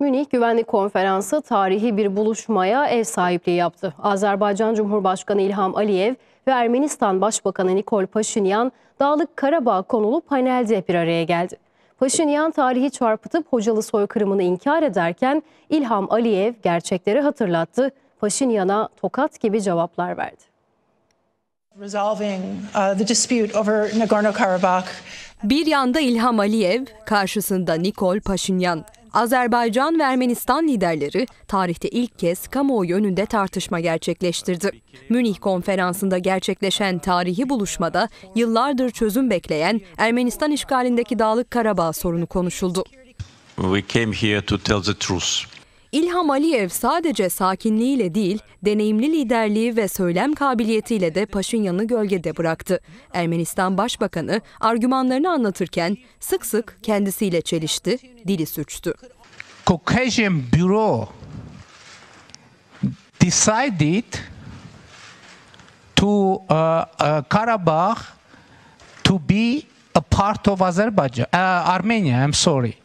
Münih Güvenlik Konferansı tarihi bir buluşmaya ev sahipliği yaptı. Azerbaycan Cumhurbaşkanı İlham Aliyev ve Ermenistan Başbakanı Nikol Paşinyan Dağlık Karabağ konulu panelde bir araya geldi. Paşinyan tarihi çarpıtıp Hocalı soykırımını inkar ederken İlham Aliyev gerçekleri hatırlattı. Paşinyan'a tokat gibi cevaplar verdi. resolving uh, the dispute over Nagorno-Karabakh. Bir yanda İlham Aliyev, karşısında Nikol Paşinyan. Azerbaycan ve Ermenistan liderleri tarihte ilk kez kamuoyu önünde tartışma gerçekleştirdi. Münih konferansında gerçekleşen tarihi buluşmada yıllardır çözüm bekleyen Ermenistan işgalindeki Dağlık Karabağ sorunu konuşuldu. We came here to tell the truth. İlham Aliyev sadece sakinliğiyle değil, deneyimli liderliği ve söylem kabiliyetiyle de Paşinyan'ı gölgede bıraktı. Ermenistan Başbakanı argümanlarını anlatırken sık sık kendisiyle çelişti, dili sürçtü. Caucasian Bureau decided to uh, uh, Karabakh to be a part of Azerbaijan, uh, Armenia. I'm sorry.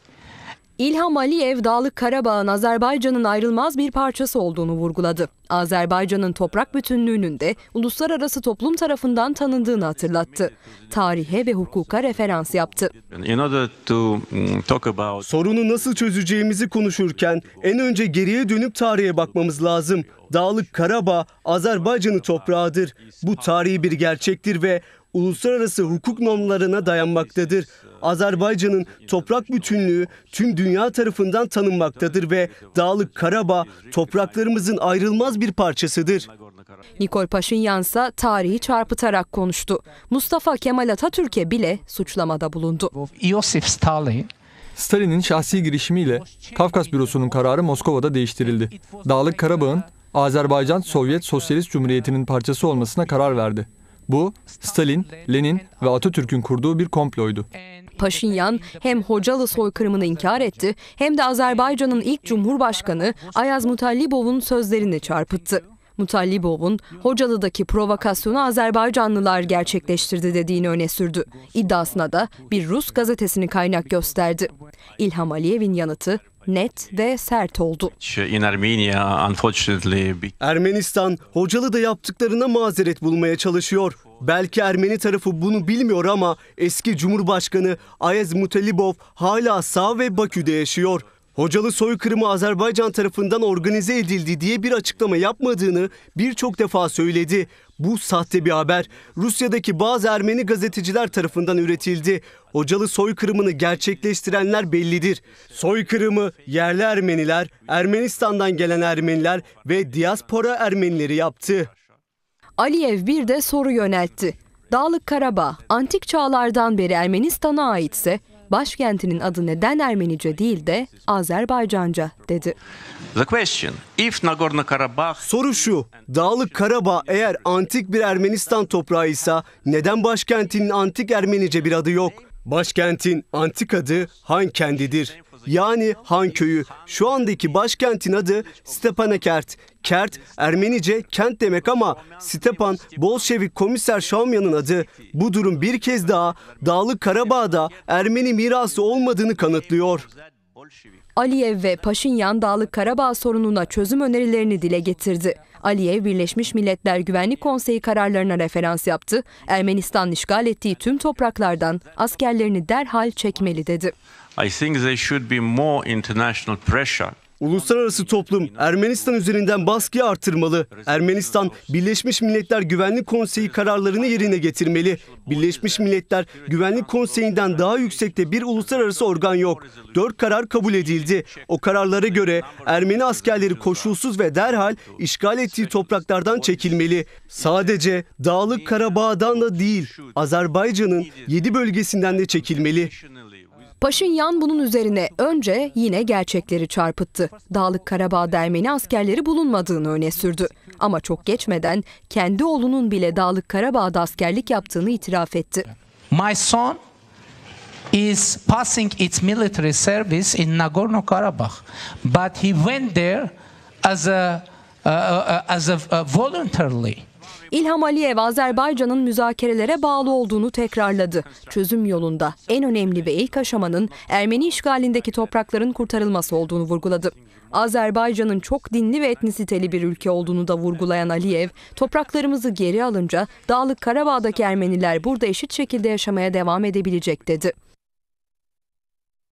İlham Aliyev, Dağlık Karabağ'ın Azerbaycan'ın ayrılmaz bir parçası olduğunu vurguladı. Azerbaycan'ın toprak bütünlüğünün de uluslararası toplum tarafından tanındığını hatırlattı. Tarihe ve hukuka referans yaptı. Mm, Sorunu nasıl çözeceğimizi konuşurken en önce geriye dönüp tarihe bakmamız lazım. Dağlık Karabağ Azerbaycan'ın toprağıdır. Bu tarihi bir gerçektir ve uluslararası hukuk normlarına dayanmaktadır. Azerbaycan'ın toprak bütünlüğü tüm dünya tarafından tanınmaktadır ve Dağlık Karabağ topraklarımızın ayrılmaz bir parçasıdır. Nikol Paşinyan ise tarihi çarpıtarak konuştu. Mustafa Kemal Atatürk'e bile suçlamada bulundu. Iosif Stalin Stalin'in şahsi girişimiyle Kafkas Bürosu'nun kararı Moskova'da değiştirildi. Dağlık Karabağ'ın Azerbaycan Sovyet Sosyalist Cumhuriyeti'nin parçası olmasına karar verdi. Bu Stalin, Lenin ve Atatürk'ün kurduğu bir komploydu. Paşinyan hem Hocalı soykırımını inkar etti hem de Azerbaycan'ın ilk cumhurbaşkanı Ayaz Mutallibov'un sözlerini çarpıttı. Mutallibov'un Hocalı'daki provokasyonu Azerbaycanlılar gerçekleştirdi dediğini öne sürdü. İddiasına da bir Rus gazetesini kaynak gösterdi. İlham Aliyev'in yanıtı net ve sert oldu. Ermenistan Hocalı'da yaptıklarına mazeret bulmaya çalışıyor. Belki Ermeni tarafı bunu bilmiyor ama eski Cumhurbaşkanı Ayaz Mutalibov hala sağ ve Bakü'de yaşıyor. Hocalı soykırımı Azerbaycan tarafından organize edildi diye bir açıklama yapmadığını birçok defa söyledi. Bu sahte bir haber. Rusya'daki bazı Ermeni gazeteciler tarafından üretildi. Hocalı soykırımını gerçekleştirenler bellidir. Soykırımı yerli Ermeniler, Ermenistan'dan gelen Ermeniler ve diaspora Ermenileri yaptı. Aliyev bir de soru yöneltti. Dağlık Karabağ antik çağlardan beri Ermenistan'a aitse başkentinin adı neden Ermenice değil de Azerbaycanca dedi. the question: If Nagorno-Karabakh Soru şu, Dağlık Karabağ eğer antik bir Ermenistan toprağıysa neden başkentinin antik Ermenice bir adı yok? Başkentin antik adı Han kendidir. Yani Han köyü. Şu andaki başkentin adı Stepanakert. Kert Ermenice kent demek ama Stepan Bolşevik komiser Şamyan'ın adı. Bu durum bir kez daha Dağlık Karabağ'da Ermeni mirası olmadığını kanıtlıyor. Aliyev ve Paşinyan Dağlık Karabağ sorununa çözüm önerilerini dile getirdi. Aliyev Birleşmiş Milletler Güvenlik Konseyi kararlarına referans yaptı. Ermenistan işgal ettiği tüm topraklardan askerlerini derhal çekmeli dedi. I think there should be more international pressure Uluslararası toplum Ermenistan üzerinden baskıyı artırmalı. Ermenistan Birleşmiş Milletler Güvenlik Konseyi kararlarını yerine getirmeli. Birleşmiş Milletler Güvenlik Konseyi'nden daha yüksekte bir uluslararası organ yok. Dört karar kabul edildi. O kararlara göre Ermeni askerleri koşulsuz ve derhal işgal ettiği topraklardan çekilmeli. Sadece Dağlık Karabağ'dan da değil, Azerbaycan'ın 7 bölgesinden de çekilmeli. Paşinyan bunun üzerine önce yine gerçekleri çarpıttı. Dağlık Karabağ'da Ermeni askerleri bulunmadığını öne sürdü. Ama çok geçmeden kendi oğlunun bile Dağlık Karabağ'da askerlik yaptığını itiraf etti. My son is passing its military service in Nagorno-Karabakh, but he went there as a uh, uh, as a uh, voluntarily. İlham Aliyev Azerbaycan'ın müzakerelere bağlı olduğunu tekrarladı. Çözüm yolunda en önemli ve ilk aşamanın Ermeni işgalindeki toprakların kurtarılması olduğunu vurguladı. Azerbaycan'ın çok dinli ve etnisiteli bir ülke olduğunu da vurgulayan Aliyev, topraklarımızı geri alınca Dağlık Karabağ'daki Ermeniler burada eşit şekilde yaşamaya devam edebilecek dedi.